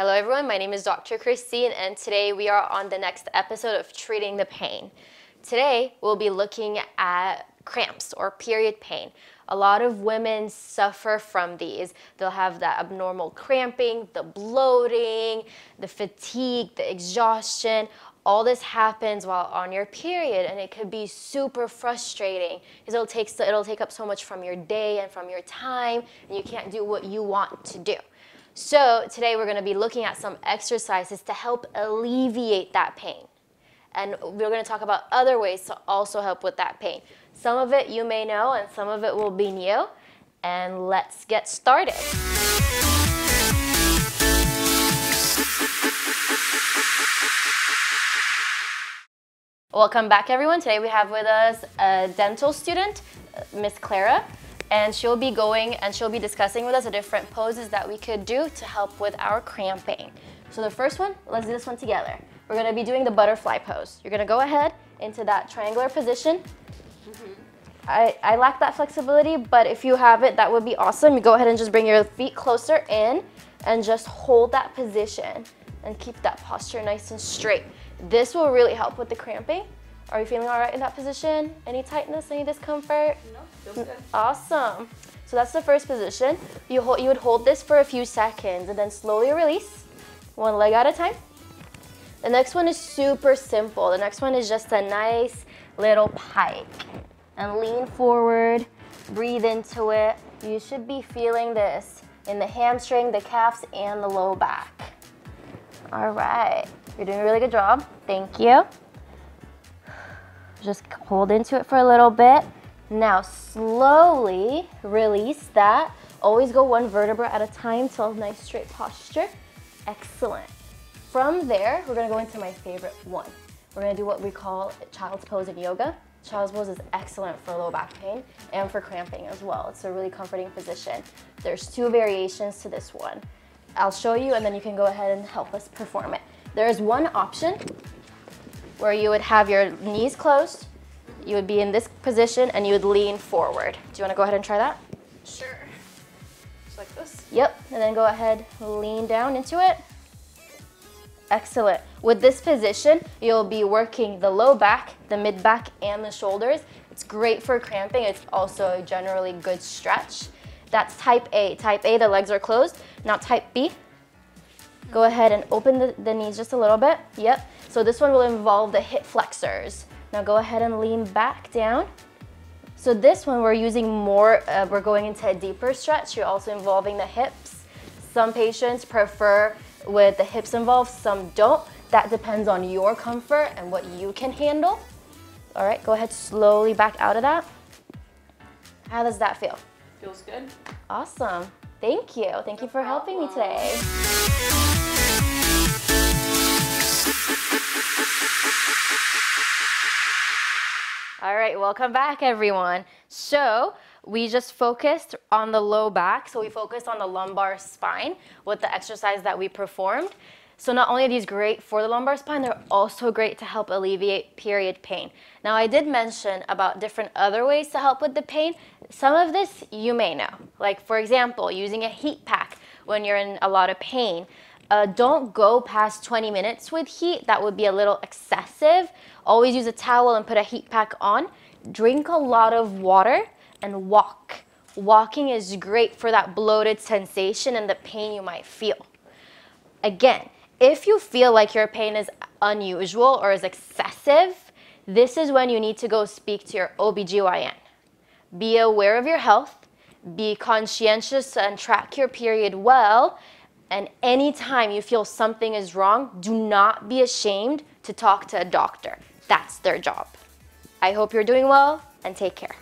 Hello everyone, my name is Dr. Christine and today we are on the next episode of Treating the Pain. Today we'll be looking at cramps or period pain. A lot of women suffer from these. They'll have that abnormal cramping, the bloating, the fatigue, the exhaustion. All this happens while on your period and it could be super frustrating because it'll take, it'll take up so much from your day and from your time and you can't do what you want to do. So today we're gonna be looking at some exercises to help alleviate that pain. And we're gonna talk about other ways to also help with that pain. Some of it you may know and some of it will be new. And let's get started. Welcome back everyone. Today we have with us a dental student, Miss Clara and she'll be going and she'll be discussing with us the different poses that we could do to help with our cramping. So the first one, let's do this one together. We're gonna be doing the butterfly pose. You're gonna go ahead into that triangular position. Mm -hmm. I, I lack that flexibility, but if you have it, that would be awesome. You go ahead and just bring your feet closer in and just hold that position and keep that posture nice and straight. This will really help with the cramping. Are you feeling all right in that position? Any tightness, any discomfort? No, feels good. Awesome. So that's the first position. You, hold, you would hold this for a few seconds and then slowly release, one leg at a time. The next one is super simple. The next one is just a nice little pike. And lean forward, breathe into it. You should be feeling this in the hamstring, the calves, and the low back. All right, you're doing a really good job. Thank you. Just hold into it for a little bit. Now slowly release that. Always go one vertebra at a time till a nice straight posture. Excellent. From there, we're gonna go into my favorite one. We're gonna do what we call child's pose in yoga. Child's pose is excellent for low back pain and for cramping as well. It's a really comforting position. There's two variations to this one. I'll show you and then you can go ahead and help us perform it. There is one option where you would have your knees closed, you would be in this position and you would lean forward. Do you want to go ahead and try that? Sure. Just like this? Yep, and then go ahead, lean down into it. Excellent. With this position, you'll be working the low back, the mid back, and the shoulders. It's great for cramping. It's also a generally good stretch. That's type A. Type A, the legs are closed. Now type B, go ahead and open the, the knees just a little bit. Yep. So this one will involve the hip flexors. Now go ahead and lean back down. So this one we're using more, uh, we're going into a deeper stretch. You're also involving the hips. Some patients prefer with the hips involved, some don't. That depends on your comfort and what you can handle. All right, go ahead, slowly back out of that. How does that feel? Feels good. Awesome. Thank you. Thank no you for problem. helping me today. All right, welcome back everyone. So we just focused on the low back. So we focused on the lumbar spine with the exercise that we performed. So not only are these great for the lumbar spine, they're also great to help alleviate period pain. Now I did mention about different other ways to help with the pain. Some of this you may know. Like for example, using a heat pack when you're in a lot of pain. Uh, don't go past 20 minutes with heat. That would be a little excessive. Always use a towel and put a heat pack on. Drink a lot of water and walk. Walking is great for that bloated sensation and the pain you might feel. Again, if you feel like your pain is unusual or is excessive, this is when you need to go speak to your OBGYN. Be aware of your health, be conscientious and track your period well, and anytime you feel something is wrong, do not be ashamed to talk to a doctor. That's their job. I hope you're doing well and take care.